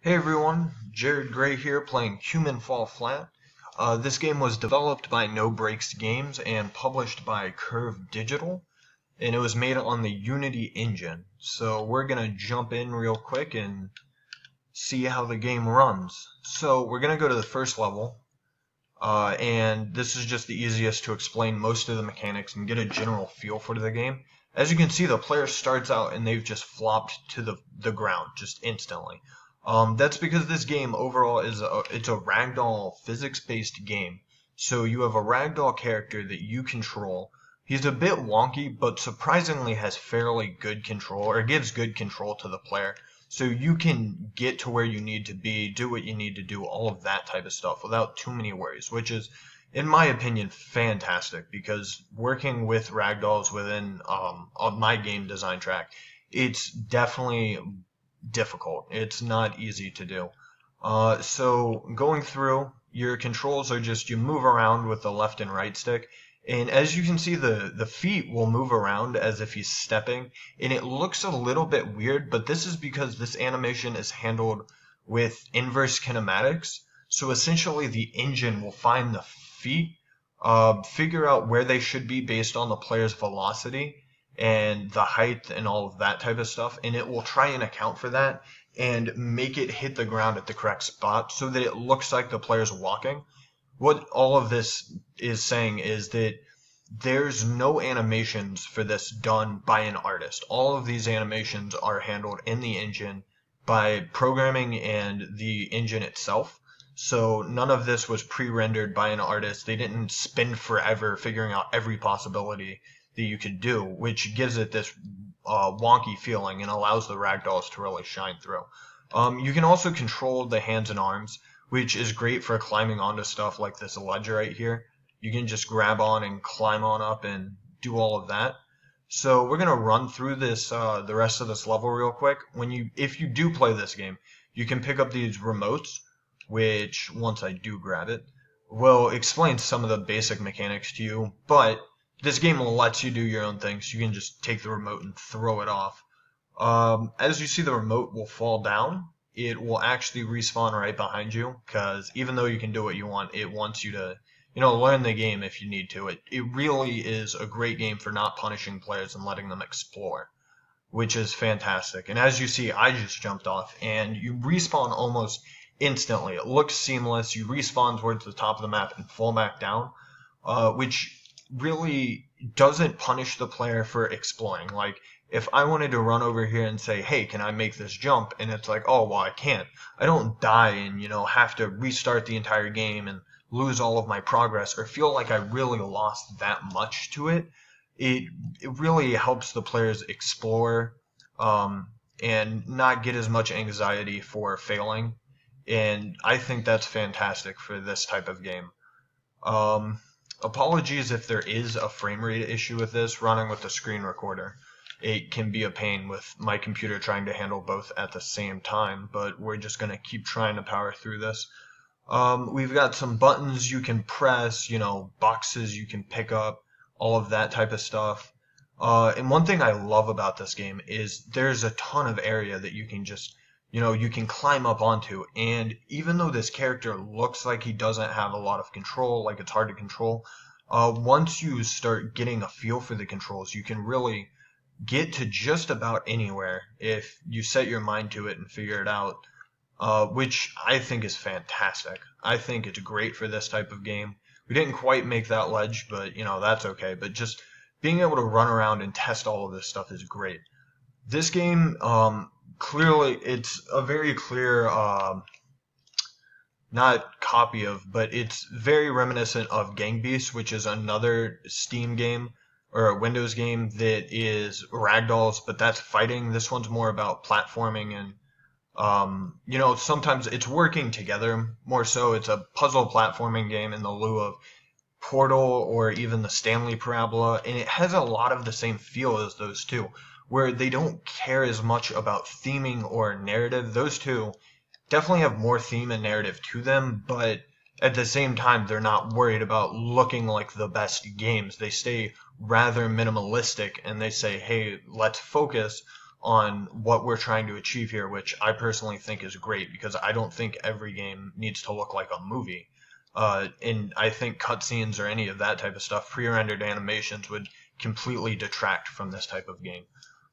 Hey everyone, Jared Gray here playing Human Fall Flat. Uh, this game was developed by No Brakes Games and published by Curve Digital, and it was made on the Unity engine. So we're gonna jump in real quick and see how the game runs. So we're gonna go to the first level, uh, and this is just the easiest to explain most of the mechanics and get a general feel for the game. As you can see, the player starts out and they've just flopped to the, the ground just instantly. Um, that's because this game overall is a, it's a ragdoll physics-based game. So you have a ragdoll character that you control. He's a bit wonky, but surprisingly has fairly good control, or gives good control to the player. So you can get to where you need to be, do what you need to do, all of that type of stuff without too many worries, which is, in my opinion, fantastic because working with ragdolls within um, my game design track, it's definitely difficult. It's not easy to do. Uh, so going through, your controls are just you move around with the left and right stick, and as you can see, the, the feet will move around as if he's stepping, and it looks a little bit weird, but this is because this animation is handled with inverse kinematics. So essentially, the engine will find the feet, uh, figure out where they should be based on the player's velocity, and the height and all of that type of stuff, and it will try and account for that and make it hit the ground at the correct spot so that it looks like the player's walking what all of this is saying is that there's no animations for this done by an artist. All of these animations are handled in the engine by programming and the engine itself. So none of this was pre-rendered by an artist. They didn't spend forever figuring out every possibility that you could do, which gives it this uh, wonky feeling and allows the ragdolls to really shine through. Um, you can also control the hands and arms which is great for climbing onto stuff like this ledge right here. You can just grab on and climb on up and do all of that. So we're gonna run through this uh, the rest of this level real quick. When you if you do play this game, you can pick up these remotes, which once I do grab it, will explain some of the basic mechanics to you. But this game lets you do your own things. You can just take the remote and throw it off. Um, as you see, the remote will fall down it will actually respawn right behind you because even though you can do what you want, it wants you to, you know, learn the game if you need to. It, it really is a great game for not punishing players and letting them explore, which is fantastic. And as you see, I just jumped off and you respawn almost instantly. It looks seamless. You respawn towards the top of the map and fall back down, uh, which really doesn't punish the player for exploring. Like if I wanted to run over here and say, hey, can I make this jump? And it's like, oh, well, I can't. I don't die and, you know, have to restart the entire game and lose all of my progress or feel like I really lost that much to it. It, it really helps the players explore um, and not get as much anxiety for failing. And I think that's fantastic for this type of game. Um, apologies if there is a frame rate issue with this running with the screen recorder it can be a pain with my computer trying to handle both at the same time, but we're just going to keep trying to power through this. Um, we've got some buttons you can press, you know, boxes you can pick up, all of that type of stuff. Uh, and one thing I love about this game is there's a ton of area that you can just, you know, you can climb up onto. And even though this character looks like he doesn't have a lot of control, like it's hard to control, uh, once you start getting a feel for the controls, you can really get to just about anywhere if you set your mind to it and figure it out, uh, which I think is fantastic. I think it's great for this type of game. We didn't quite make that ledge, but you know that's okay. But just being able to run around and test all of this stuff is great. This game, um, clearly, it's a very clear, um, not copy of, but it's very reminiscent of Gang Beasts, which is another Steam game or a Windows game that is ragdolls, but that's fighting. This one's more about platforming and um, you know, sometimes it's working together. More so, it's a puzzle platforming game in the lieu of Portal or even the Stanley Parable, and it has a lot of the same feel as those two, where they don't care as much about theming or narrative. Those two definitely have more theme and narrative to them, but at the same time, they're not worried about looking like the best games. They stay rather minimalistic and they say, hey, let's focus on what we're trying to achieve here, which I personally think is great because I don't think every game needs to look like a movie. Uh, and I think cutscenes or any of that type of stuff, pre-rendered animations would completely detract from this type of game.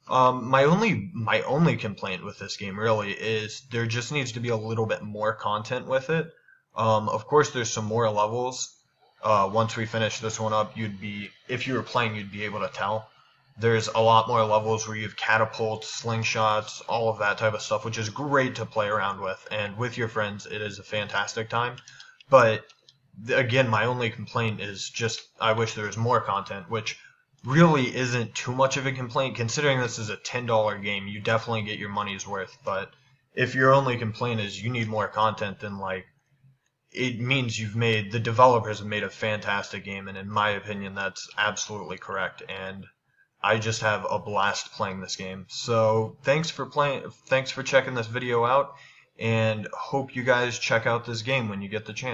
Um, my only my only complaint with this game really is there just needs to be a little bit more content with it. Um, of course, there's some more levels. Uh, once we finish this one up, you'd be if you were playing, you'd be able to tell. There's a lot more levels where you have catapults, slingshots, all of that type of stuff, which is great to play around with. And with your friends, it is a fantastic time. But again, my only complaint is just I wish there was more content, which really isn't too much of a complaint considering this is a $10 game. You definitely get your money's worth, but if your only complaint is you need more content, then like it means you've made the developers have made a fantastic game, and in my opinion, that's absolutely correct. And I just have a blast playing this game. So thanks for playing. Thanks for checking this video out, and hope you guys check out this game when you get the chance.